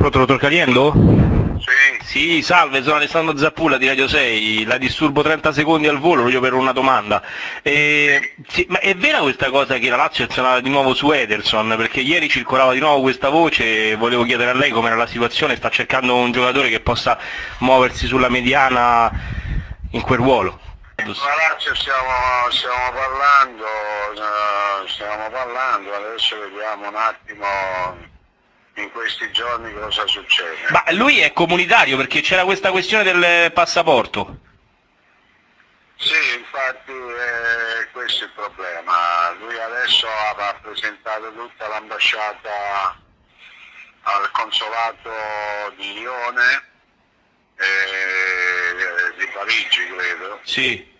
Pronto, dottor Caliendo? Sì, Sì, salve, sono Alessandro Zappulla di Radio 6, la disturbo 30 secondi al volo proprio per una domanda. Eh, sì, ma è vera questa cosa che la Lazio è tornata di nuovo su Ederson? Perché ieri circolava di nuovo questa voce e volevo chiedere a lei com'era la situazione, sta cercando un giocatore che possa muoversi sulla mediana in quel ruolo. ma Lazio stiamo, stiamo parlando, eh, stiamo parlando, adesso vediamo un attimo questi giorni cosa succede. Ma lui è comunitario perché c'era questa questione del passaporto. Sì, infatti eh, questo è il problema. Lui adesso ha presentato tutta l'ambasciata al consolato di Lione, eh, di Parigi credo, Sì.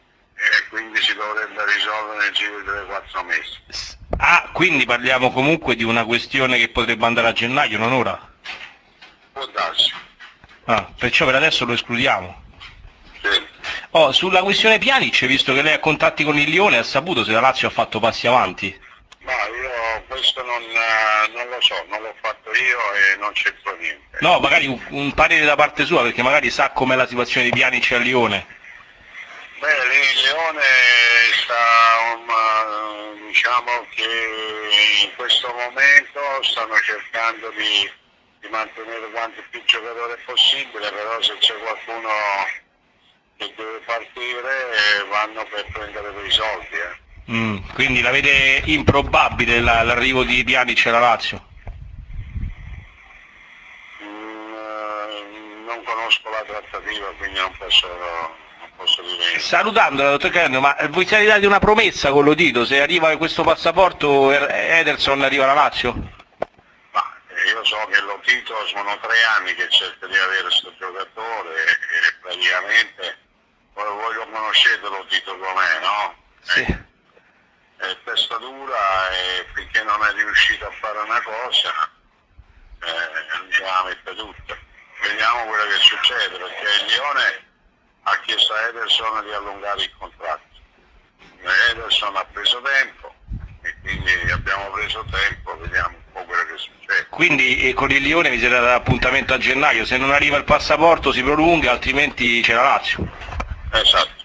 Quindi si dovrebbe risolvere nel giro di 3-4 mesi. Ah, quindi parliamo comunque di una questione che potrebbe andare a gennaio, non ora? Può darsi. Ah, perciò per adesso lo escludiamo. Sì. Oh, sulla questione Pjanic, visto che lei ha contatti con il Lione, ha saputo se la Lazio ha fatto passi avanti? Ma io questo non, eh, non lo so, non l'ho fatto io e non c'entro niente. No, magari un, un parere da parte sua, perché magari sa com'è la situazione di Pjanic al Lione. Beh, lì il Leone sta, um, diciamo che in questo momento stanno cercando di, di mantenere quanti più giocatori possibile, però se c'è qualcuno che deve partire vanno per prendere dei soldi. eh. Mm, quindi la vede improbabile la- l'arrivo di Pjanic alla Lazio? Mm, eh, non conosco la trattativa, quindi non posso, Salutandola, dottor Carino, ma voi siete dati una promessa con Lotito, se arriva questo passaporto Er- Ederson arriva alla Lazio? Ma eh, io so che lo Tito sono tre anni che cerca di avere questo giocatore e, praticamente voi, lo conoscete lo Tito com'è, no? Sì. È testa dura e finché non è riuscito a fare una cosa eh, la mette tutta. Vediamo quello che succede perché il Lione ha chiesto a Ederson di allungare il contratto. Ederson ha preso tempo e quindi abbiamo preso tempo, vediamo un po' quello che succede. Quindi eh, con il Lione vi siete dati appuntamento a gennaio, se non arriva il passaporto si prolunga, altrimenti c'è la Lazio. Esatto.